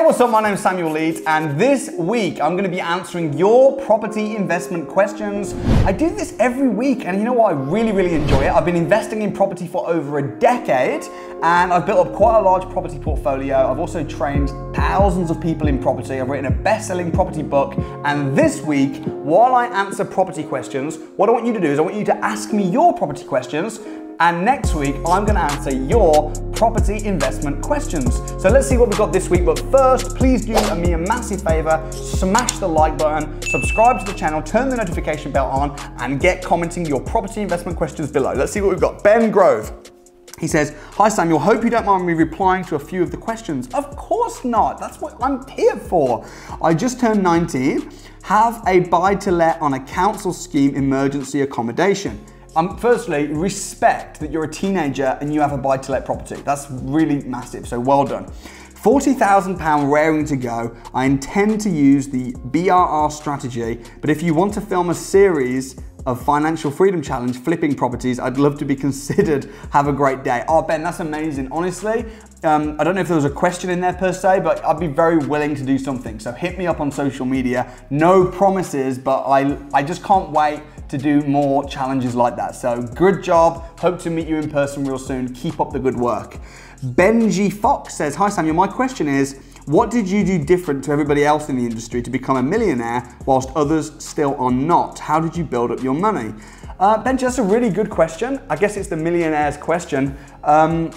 Hey, what's up? My name is Samuel Leeds, and this week I'm going to be answering your property investment questions. I do this every week, and you know what? I really, really enjoy it. I've been investing in property for over a decade, and I've built up quite a large property portfolio. I've also trained thousands of people in property. I've written a best selling property book, and this week, while I answer property questions, what I want you to do is I want you to ask me your property questions and next week, I'm gonna answer your property investment questions. So let's see what we've got this week. But first, please do me a massive favor, smash the like button, subscribe to the channel, turn the notification bell on, and get commenting your property investment questions below. Let's see what we've got. Ben Grove. He says, Hi Samuel, hope you don't mind me replying to a few of the questions. Of course not, that's what I'm here for. I just turned 19, have a buy to let on a council scheme emergency accommodation. Um, firstly, respect that you're a teenager and you have a buy-to-let property. That's really massive, so well done. £40,000 raring to go. I intend to use the BRR strategy, but if you want to film a series of Financial Freedom Challenge flipping properties, I'd love to be considered. Have a great day. Oh, Ben, that's amazing. Honestly, um, I don't know if there was a question in there per se, but I'd be very willing to do something. So hit me up on social media. No promises, but I, I just can't wait to do more challenges like that. So good job. Hope to meet you in person real soon. Keep up the good work. Benji Fox says, Hi Samuel, my question is, what did you do different to everybody else in the industry to become a millionaire whilst others still are not? How did you build up your money? Uh, Benji, that's a really good question. I guess it's the millionaire's question. Um,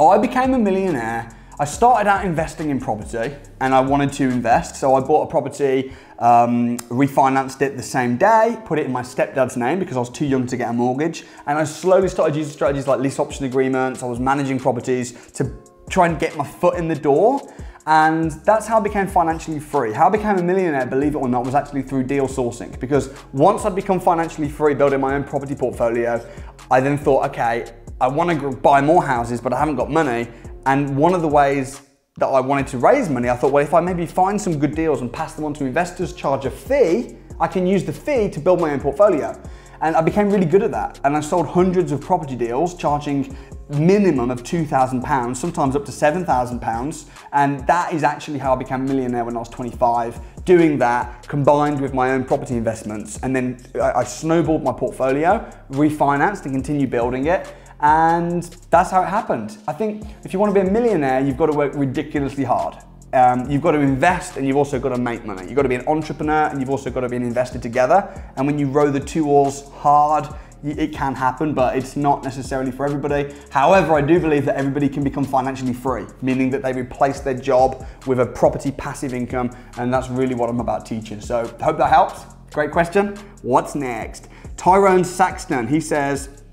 I became a millionaire I started out investing in property and I wanted to invest. So I bought a property, um, refinanced it the same day, put it in my stepdad's name because I was too young to get a mortgage. And I slowly started using strategies like lease option agreements. I was managing properties to try and get my foot in the door. And that's how I became financially free. How I became a millionaire, believe it or not, was actually through deal sourcing. Because once I'd become financially free, building my own property portfolio, I then thought, okay, I want to buy more houses, but I haven't got money. And one of the ways that I wanted to raise money, I thought, well, if I maybe find some good deals and pass them on to investors, charge a fee, I can use the fee to build my own portfolio. And I became really good at that. And I sold hundreds of property deals, charging minimum of £2,000, sometimes up to £7,000. And that is actually how I became a millionaire when I was 25. Doing that combined with my own property investments. And then I snowballed my portfolio, refinanced and continued building it. And that's how it happened. I think if you want to be a millionaire, you've got to work ridiculously hard. Um, you've got to invest and you've also got to make money. You've got to be an entrepreneur and you've also got to be an investor together. And when you row the two oars hard, it can happen, but it's not necessarily for everybody. However, I do believe that everybody can become financially free, meaning that they replace their job with a property passive income, and that's really what I'm about teaching. So, hope that helps. Great question. What's next? Tyrone Saxton, he says,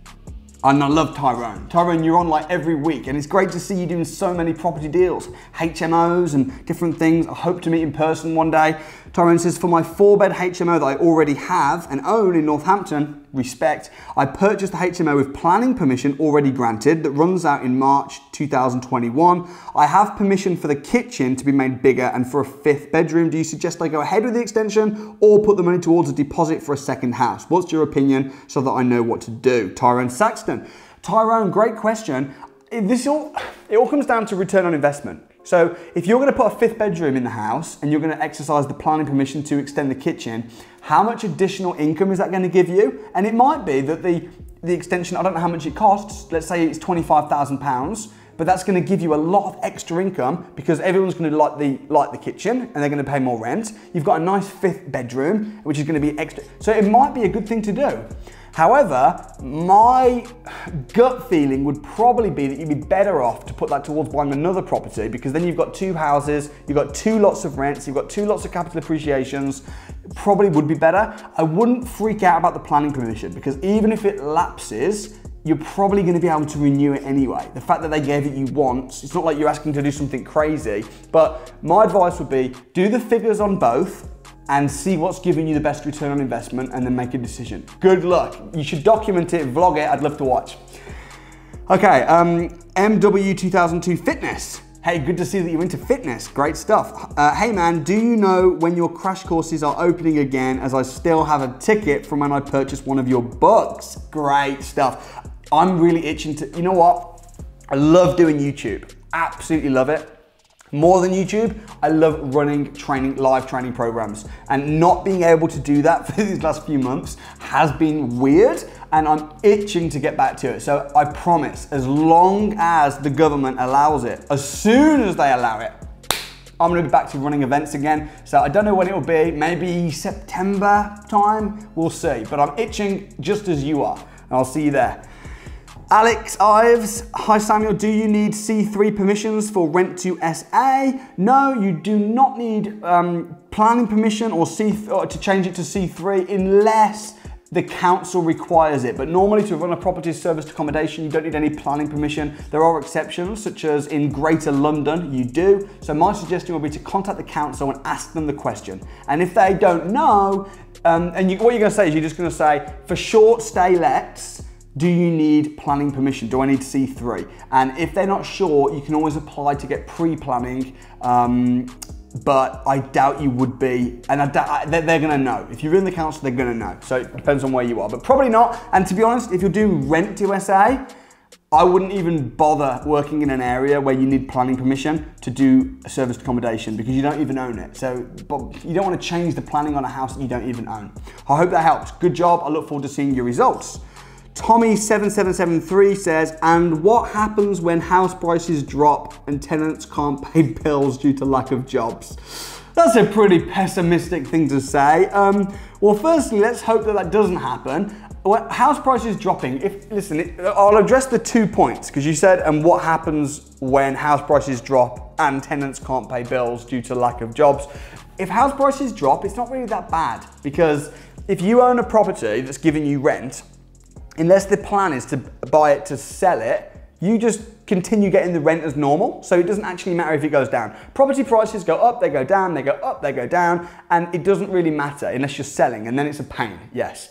and I love Tyrone. Tyrone, you're on like every week, and it's great to see you doing so many property deals, HMOs and different things. I hope to meet in person one day. Tyrone says, for my four bed HMO that I already have and own in Northampton, respect, I purchased the HMO with planning permission already granted that runs out in March 2021. I have permission for the kitchen to be made bigger and for a fifth bedroom. Do you suggest I go ahead with the extension or put the money towards a deposit for a second house? What's your opinion so that I know what to do? Tyrone Saxton. Tyrone, great question. This all, it all comes down to return on investment. So if you're going to put a fifth bedroom in the house and you're going to exercise the planning permission to extend the kitchen, how much additional income is that going to give you? And it might be that the, the extension, I don't know how much it costs, let's say it's £25,000, but that's going to give you a lot of extra income because everyone's going to like the like the kitchen and they're going to pay more rent. You've got a nice fifth bedroom, which is going to be extra. So it might be a good thing to do. However, my gut feeling would probably be that you'd be better off to put that towards buying another property because then you've got two houses, you've got two lots of rents, you've got two lots of capital appreciations. Probably would be better. I wouldn't freak out about the planning permission because even if it lapses, you're probably going to be able to renew it anyway. The fact that they gave it you once, it's not like you're asking to do something crazy. But my advice would be do the figures on both and see what's giving you the best return on investment and then make a decision. Good luck. You should document it, vlog it. I'd love to watch. Okay, um, MW2002 Fitness. Hey, good to see that you're into fitness. Great stuff. Uh, hey man, do you know when your crash courses are opening again as I still have a ticket from when I purchased one of your books? Great stuff. I'm really itching to, you know what? I love doing YouTube. Absolutely love it. More than YouTube, I love running training, live training programs. And not being able to do that for these last few months has been weird and I'm itching to get back to it. So I promise, as long as the government allows it, as soon as they allow it, I'm gonna be back to running events again. So I don't know when it will be, maybe September time, we'll see. But I'm itching just as you are, and I'll see you there. Alex Ives, hi Samuel, do you need C3 permissions for rent to SA? No, you do not need um, planning permission or, C or to change it to C3 unless the council requires it. But normally to run a property serviced accommodation, you don't need any planning permission. There are exceptions, such as in Greater London, you do. So my suggestion would be to contact the council and ask them the question. And if they don't know, um, and you, what you're gonna say is you're just gonna say, for short stay lets, do you need planning permission? Do I need C3? And if they're not sure, you can always apply to get pre-planning um, but I doubt you would be, and I doubt, they're, they're gonna know. If you're in the council, they're gonna know. So it depends on where you are, but probably not. And to be honest, if you're doing rent to I wouldn't even bother working in an area where you need planning permission to do a serviced accommodation because you don't even own it. So but you don't want to change the planning on a house that you don't even own. I hope that helps. Good job. I look forward to seeing your results. Tommy7773 says, and what happens when house prices drop and tenants can't pay bills due to lack of jobs? That's a pretty pessimistic thing to say. Um, well, firstly, let's hope that that doesn't happen. When house prices dropping, if listen, it, I'll address the two points because you said, and what happens when house prices drop and tenants can't pay bills due to lack of jobs. If house prices drop, it's not really that bad because if you own a property that's giving you rent unless the plan is to buy it to sell it, you just continue getting the rent as normal. So it doesn't actually matter if it goes down. Property prices go up, they go down, they go up, they go down, and it doesn't really matter unless you're selling, and then it's a pain, yes.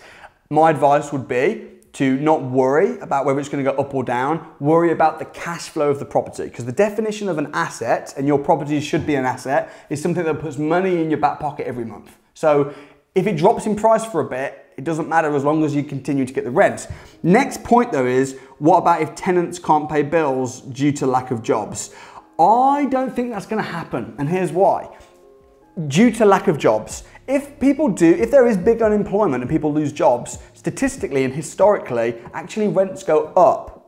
My advice would be to not worry about whether it's going to go up or down, worry about the cash flow of the property. Because the definition of an asset, and your property should be an asset, is something that puts money in your back pocket every month. So if it drops in price for a bit, it doesn't matter as long as you continue to get the rent. Next point though is, what about if tenants can't pay bills due to lack of jobs? I don't think that's gonna happen, and here's why. Due to lack of jobs, if people do, if there is big unemployment and people lose jobs, statistically and historically, actually rents go up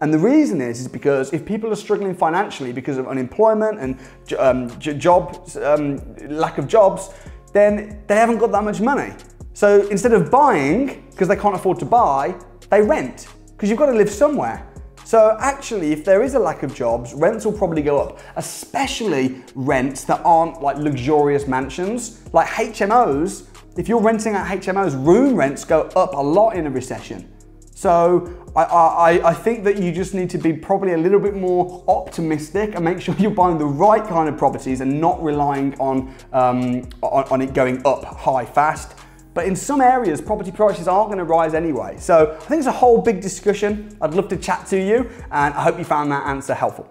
and the reason is, is because if people are struggling financially because of unemployment and um, job um, lack of jobs, then they haven't got that much money. So instead of buying, because they can't afford to buy, they rent, because you've got to live somewhere. So actually, if there is a lack of jobs, rents will probably go up, especially rents that aren't like luxurious mansions, like HMOs. If you're renting at HMOs, room rents go up a lot in a recession. So I, I, I, think that you just need to be probably a little bit more optimistic and make sure you're buying the right kind of properties and not relying on, um, on, on it going up high fast. But in some areas, property prices aren't going to rise anyway. So I think it's a whole big discussion. I'd love to chat to you, and I hope you found that answer helpful.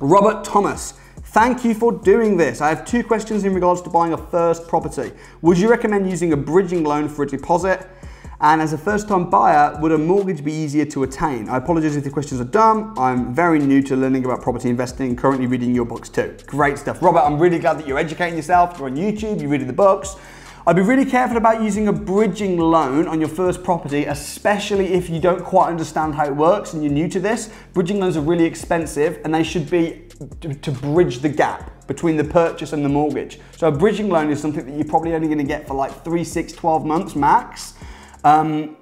Robert Thomas. Thank you for doing this. I have two questions in regards to buying a first property. Would you recommend using a bridging loan for a deposit? And as a first time buyer, would a mortgage be easier to attain? I apologize if the questions are dumb. I'm very new to learning about property investing, currently reading your books too. Great stuff. Robert, I'm really glad that you're educating yourself. You're on YouTube, you're reading the books. I'd be really careful about using a bridging loan on your first property, especially if you don't quite understand how it works and you're new to this. Bridging loans are really expensive and they should be to bridge the gap between the purchase and the mortgage. So a bridging loan is something that you're probably only gonna get for like three, six, 12 months max. Um,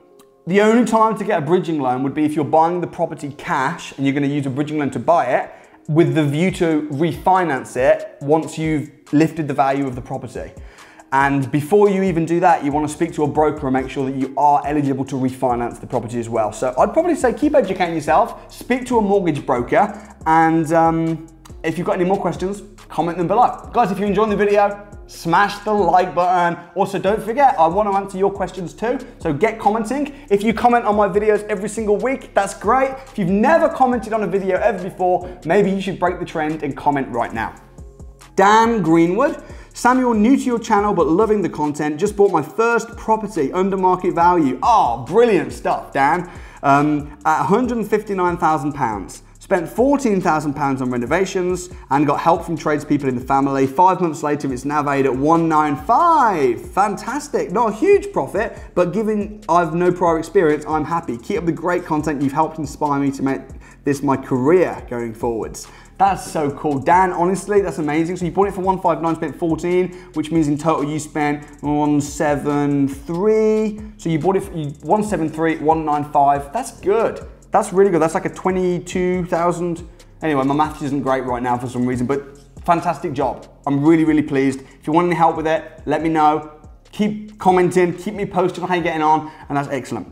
the only time to get a bridging loan would be if you're buying the property cash and you're gonna use a bridging loan to buy it with the view to refinance it once you've lifted the value of the property. And before you even do that, you want to speak to a broker and make sure that you are eligible to refinance the property as well. So I'd probably say keep educating yourself, speak to a mortgage broker, and um, if you've got any more questions, comment them below. Guys, if you enjoyed the video, smash the like button. Also, don't forget, I want to answer your questions too, so get commenting. If you comment on my videos every single week, that's great. If you've never commented on a video ever before, maybe you should break the trend and comment right now. Dan Greenwood, Samuel, new to your channel but loving the content, just bought my first property under market value. Oh, brilliant stuff, Dan. Um, at £159,000. Spent £14,000 on renovations and got help from tradespeople in the family. Five months later, it's now valued at 195. Fantastic. Not a huge profit, but given I've no prior experience, I'm happy. Keep up the great content. You've helped inspire me to make this my career going forwards. That's so cool. Dan, honestly, that's amazing. So you bought it for 159, spent 14, which means in total you spent 173. So you bought it for 173, 195. That's good. That's really good. That's like a 22,000. Anyway, my math isn't great right now for some reason, but fantastic job. I'm really, really pleased. If you want any help with it, let me know. Keep commenting, keep me posting on how you're getting on, and that's excellent.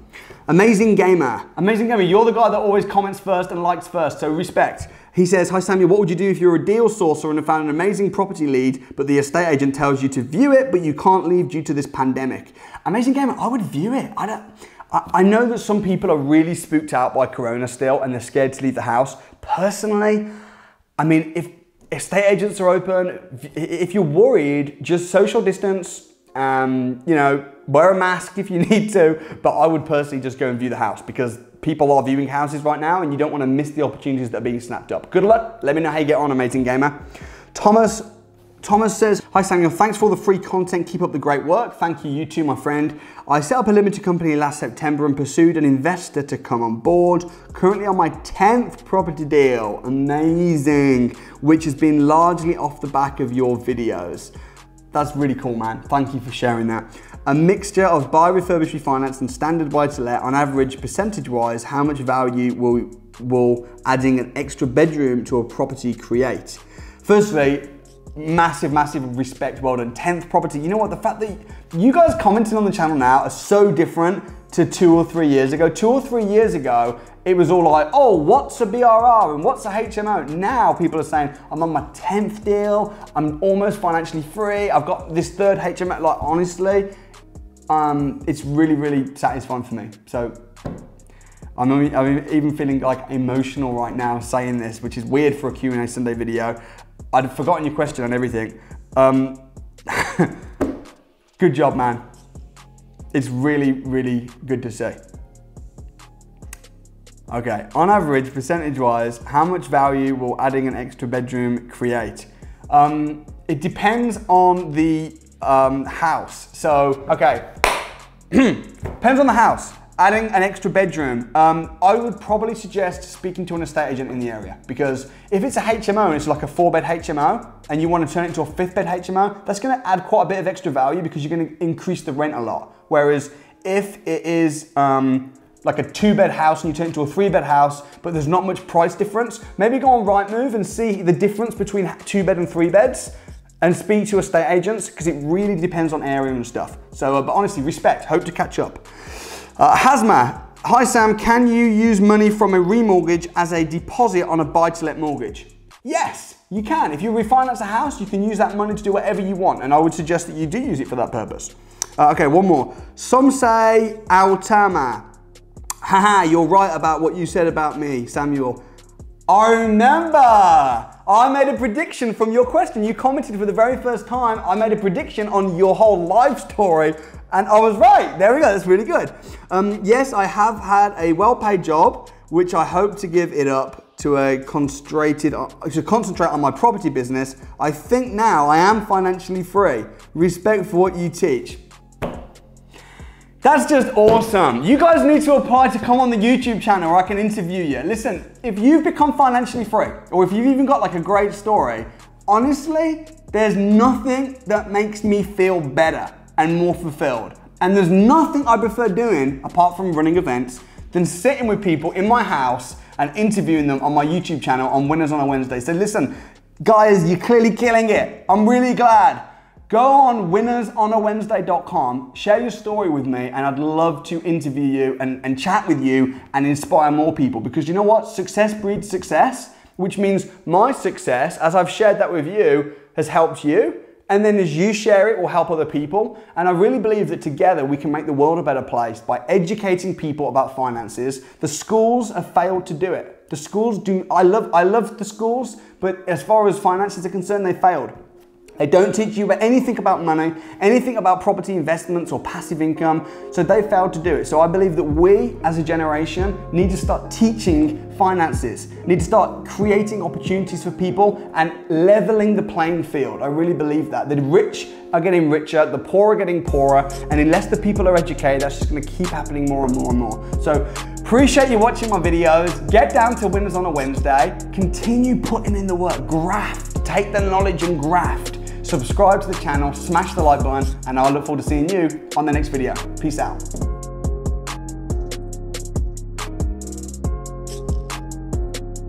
Amazing gamer. Amazing gamer, you're the guy that always comments first and likes first, so respect. He says, Hi Samuel, what would you do if you're a deal sourcer and have found an amazing property lead, but the estate agent tells you to view it, but you can't leave due to this pandemic? Amazing Gamer, I would view it. I don't. I know that some people are really spooked out by Corona still and they're scared to leave the house. Personally, I mean, if estate agents are open, if you're worried, just social distance, um, you know, wear a mask if you need to, but I would personally just go and view the house because people are viewing houses right now and you don't want to miss the opportunities that are being snapped up. Good luck. Let me know how you get on, amazing gamer. Thomas Thomas says, Hi Samuel, thanks for all the free content. Keep up the great work. Thank you, you too, my friend. I set up a limited company last September and pursued an investor to come on board. Currently on my 10th property deal. Amazing. Which has been largely off the back of your videos. That's really cool, man. Thank you for sharing that. A mixture of buy, refurbish, refinance, and standard buy to let. On average, percentage-wise, how much value will will adding an extra bedroom to a property create? Firstly, massive, massive respect, well done. 10th property. You know what? The fact that you guys commenting on the channel now are so different to two or three years ago. Two or three years ago, it was all like, oh, what's a BRR and what's a HMO? Now people are saying, I'm on my 10th deal, I'm almost financially free, I've got this third HMO. Like, honestly, um, it's really, really satisfying for me. So I'm, I'm even feeling like emotional right now saying this, which is weird for a Q&A Sunday video. I'd forgotten your question and everything. Um, good job, man. It's really, really good to see. Okay, on average, percentage-wise, how much value will adding an extra bedroom create? Um, it depends on the um, house. So, okay, depends on the house. Adding an extra bedroom, um, I would probably suggest speaking to an estate agent in the area because if it's a HMO and it's like a four bed HMO and you want to turn it into a fifth bed HMO, that's going to add quite a bit of extra value because you're going to increase the rent a lot. Whereas if it is um, like a two bed house and you turn it into a three bed house, but there's not much price difference, maybe go on Rightmove and see the difference between two bed and three beds and speak to estate agents because it really depends on area and stuff. So, uh, but honestly, respect, hope to catch up. Uh, Hazma, hi Sam, can you use money from a remortgage as a deposit on a buy-to-let mortgage? Yes, you can. If you refinance a house, you can use that money to do whatever you want, and I would suggest that you do use it for that purpose. Uh, okay, one more. Some say Altama. Haha, you're right about what you said about me, Samuel. I remember. I made a prediction from your question. You commented for the very first time. I made a prediction on your whole life story and I was right. There we go. That's really good. Um, yes, I have had a well-paid job, which I hope to give it up to a concentrated uh, to concentrate on my property business. I think now I am financially free. Respect for what you teach. That's just awesome. You guys need to apply to come on the YouTube channel where I can interview you. Listen, if you've become financially free, or if you've even got like a great story, honestly, there's nothing that makes me feel better and more fulfilled. And there's nothing I prefer doing apart from running events than sitting with people in my house and interviewing them on my YouTube channel on Winners on a Wednesday. So listen, guys, you're clearly killing it. I'm really glad. Go on winnersonawednesday.com, share your story with me, and I'd love to interview you and, and chat with you and inspire more people. Because you know what? Success breeds success, which means my success, as I've shared that with you, has helped you. And then as you share it, will help other people. And I really believe that together we can make the world a better place by educating people about finances. The schools have failed to do it. The schools do, I love, I love the schools, but as far as finances are concerned, they failed. They don't teach you anything about money, anything about property investments or passive income, so they failed to do it. So I believe that we as a generation need to start teaching finances, need to start creating opportunities for people and leveling the playing field. I really believe that. The rich are getting richer, the poor are getting poorer, and unless the people are educated, that's just gonna keep happening more and more and more. So appreciate you watching my videos. Get down to Winners on a Wednesday. Continue putting in the work, graft, take the knowledge and graft subscribe to the channel, smash the like button, and I'll look forward to seeing you on the next video. Peace out.